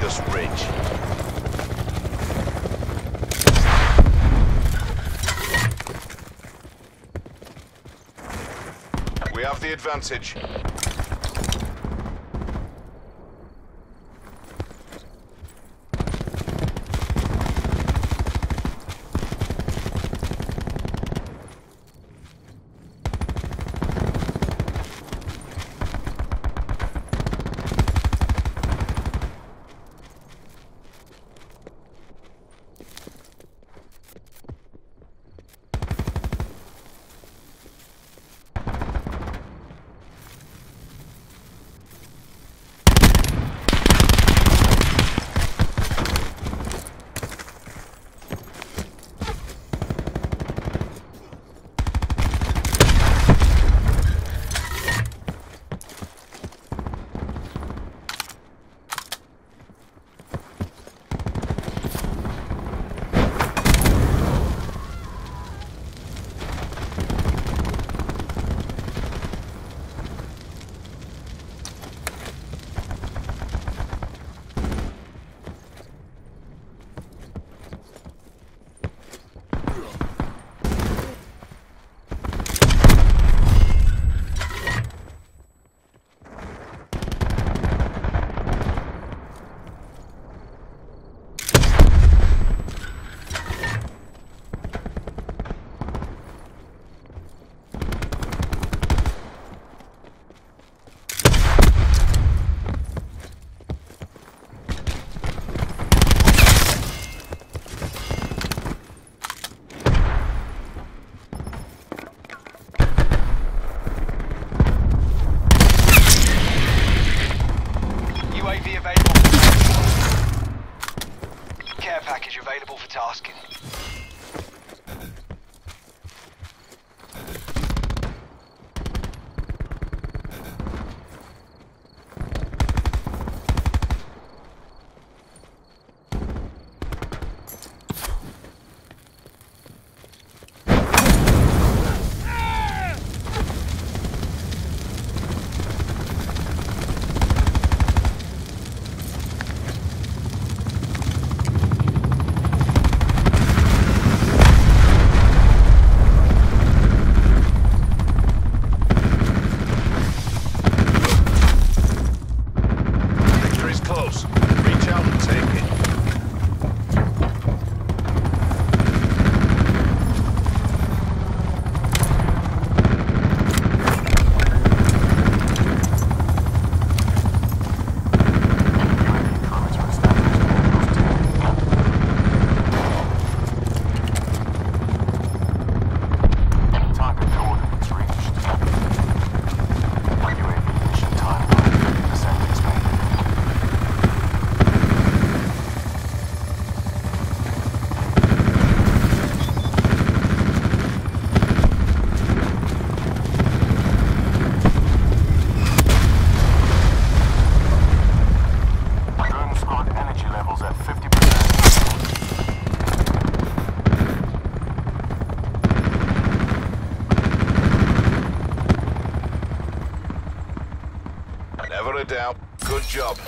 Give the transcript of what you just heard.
this ridge. We have the advantage. For tasking. Never a doubt. Good job.